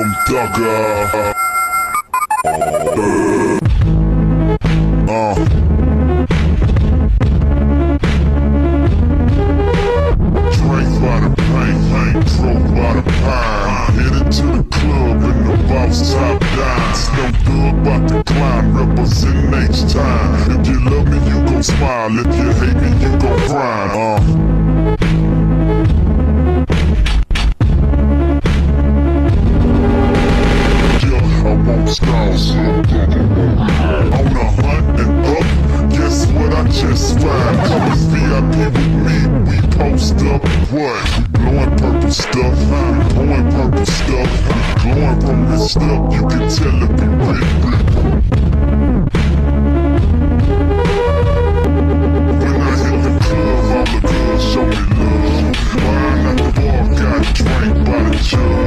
nigga. Uh. Drank by the paint, drove by the pine. Headed to the club in the boss top down. Snow Thug about to climb, represent H time. If you love me, you gon' smile. If you hate me, you gon' cry. Uh. scars. On a hunt and up, guess what I just found? Come as VIP with me, we post up what? We blowing purple stuff, we pouring purple stuff, we glowing from this stuff, you can tell if it rip, rip. show me love. Wine at the bar, got drank by the jug.